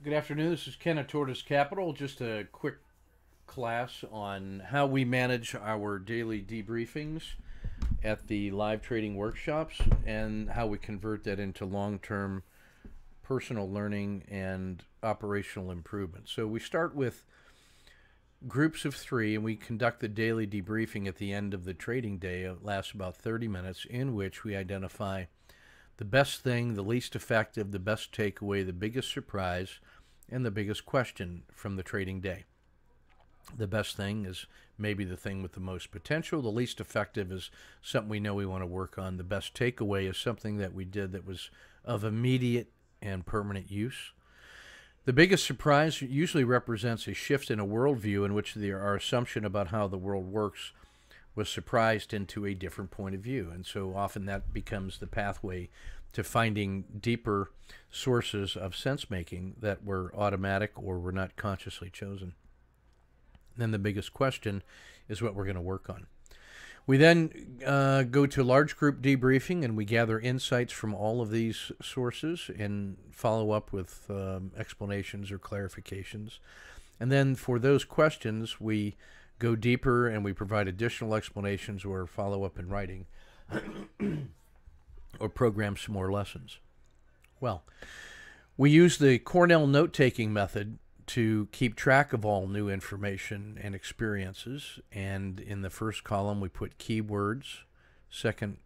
Good afternoon. This is Ken at Tortoise Capital. Just a quick class on how we manage our daily debriefings at the live trading workshops and how we convert that into long term personal learning and operational improvement. So we start with groups of three and we conduct the daily debriefing at the end of the trading day. It lasts about 30 minutes, in which we identify the best thing, the least effective, the best takeaway, the biggest surprise, and the biggest question from the trading day. The best thing is maybe the thing with the most potential. The least effective is something we know we want to work on. The best takeaway is something that we did that was of immediate and permanent use. The biggest surprise usually represents a shift in a worldview in which our assumption about how the world works was surprised into a different point of view. And so often that becomes the pathway to finding deeper sources of sense making that were automatic or were not consciously chosen. Then the biggest question is what we're going to work on. We then uh, go to large group debriefing and we gather insights from all of these sources and follow up with um, explanations or clarifications. And then for those questions, we go deeper and we provide additional explanations or follow up in writing or program some more lessons. Well, we use the Cornell note taking method to keep track of all new information and experiences. And in the first column, we put keywords. Second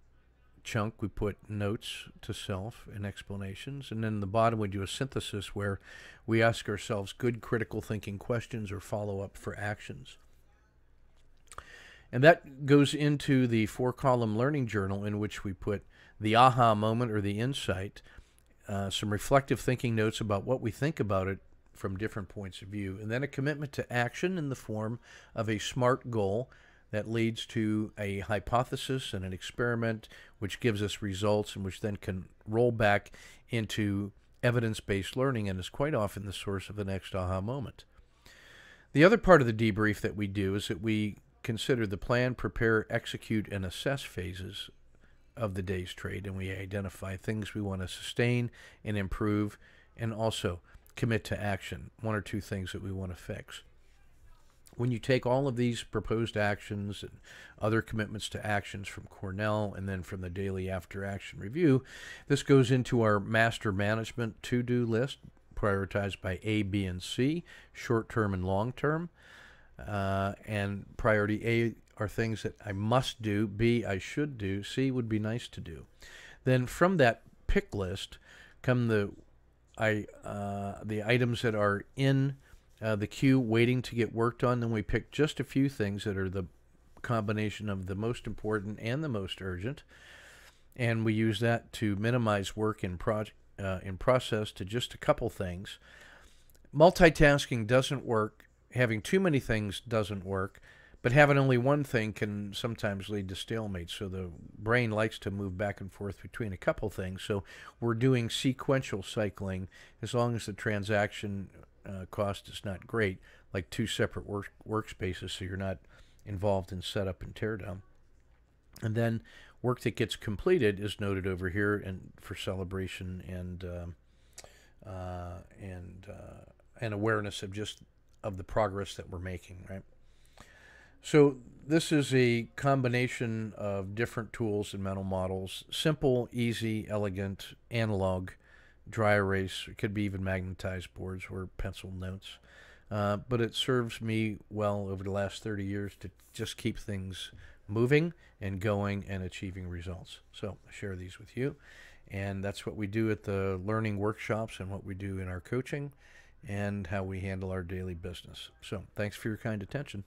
chunk, we put notes to self and explanations. And then in the bottom, we do a synthesis where we ask ourselves good critical thinking questions or follow up for actions. And that goes into the four column learning journal in which we put the aha moment or the insight, uh, some reflective thinking notes about what we think about it from different points of view, and then a commitment to action in the form of a SMART goal that leads to a hypothesis and an experiment, which gives us results and which then can roll back into evidence based learning and is quite often the source of the next aha moment. The other part of the debrief that we do is that we consider the plan, prepare, execute, and assess phases of the day's trade, and we identify things we want to sustain and improve, and also commit to action, one or two things that we want to fix. When you take all of these proposed actions and other commitments to actions from Cornell and then from the daily after action review, this goes into our master management to do list, prioritized by A, B, and C, short term and long term. Uh, and priority A are things that I must do, B, I should do, C would be nice to do. Then from that pick list come the I uh, the items that are in uh, the queue waiting to get worked on. Then we pick just a few things that are the combination of the most important and the most urgent, and we use that to minimize work in project uh, in process to just a couple things. Multitasking doesn't work. Having too many things doesn't work. But having only one thing can sometimes lead to stalemate. So the brain likes to move back and forth between a couple things. So we're doing sequential cycling as long as the transaction uh, cost is not great, like two separate work workspaces, so you're not involved in setup and teardown. And then work that gets completed is noted over here and for celebration and uh, uh, and uh, and awareness of just of the progress that we're making, right? So this is a combination of different tools and mental models. Simple, easy, elegant, analog, dry erase. It could be even magnetized boards or pencil notes. Uh, but it serves me well over the last 30 years to just keep things moving and going and achieving results. So I share these with you. And that's what we do at the learning workshops and what we do in our coaching and how we handle our daily business. So thanks for your kind attention.